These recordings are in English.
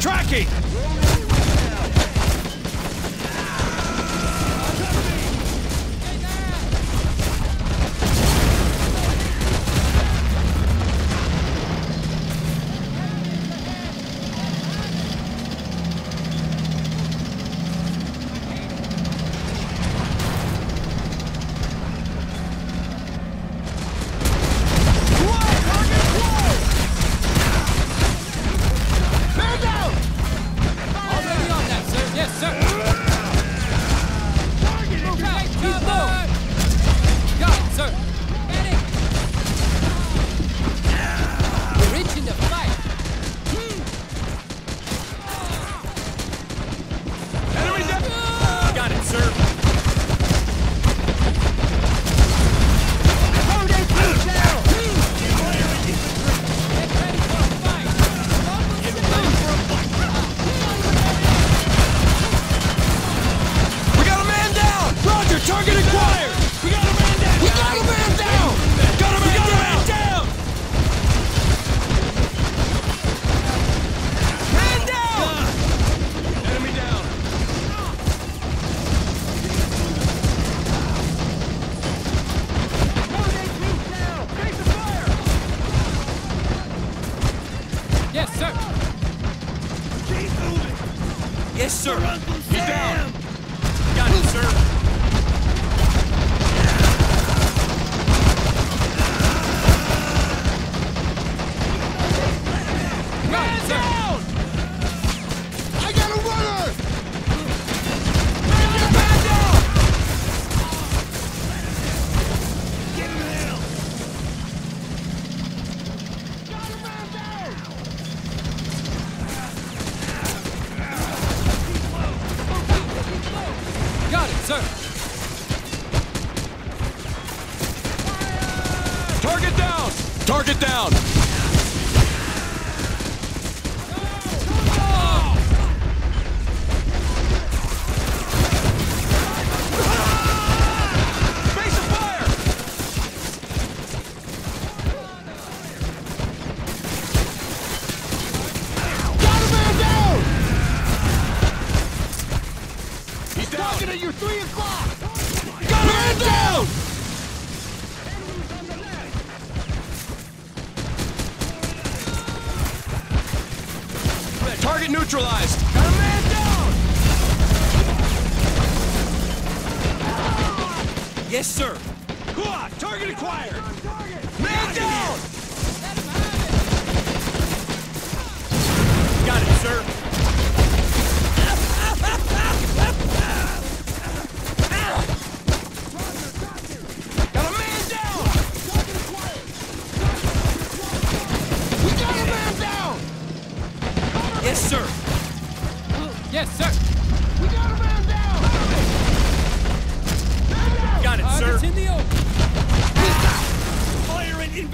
tracking! Target down! Target down! Neutralized! Got a man down! Yes, sir. Target acquired! Man down! Got it, sir.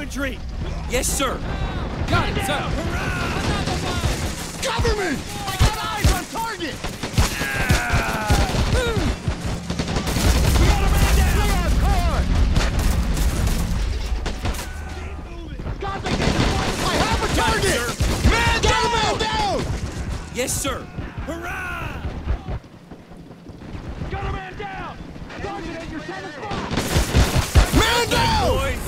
Infantry! Yes, sir. Got it, sir. Cover me! I got eyes on target! We got a man down! Leon, car! God, they get I have a Got it. Man Got man down! Yes, sir. Hurrah! Got a man down! Target at your 10 o'clock! Man down! Boys!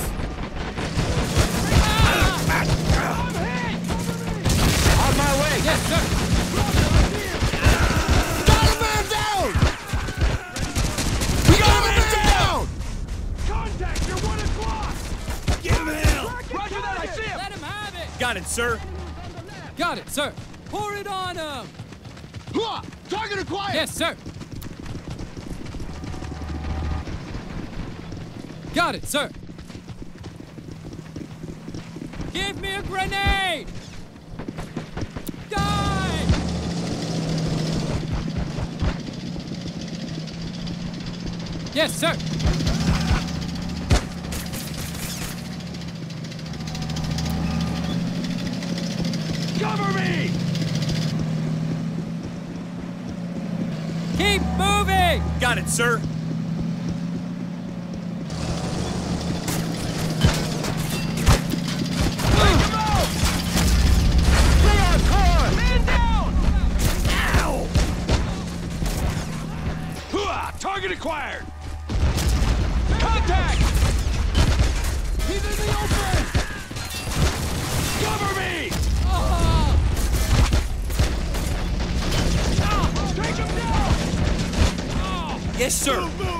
Got it, sir. Got it, sir. Pour it on him. Target acquired! Yes, sir. Got it, sir. Give me a grenade! Die! Yes, sir. Keep moving! Got it, sir. Yes, sir. Move!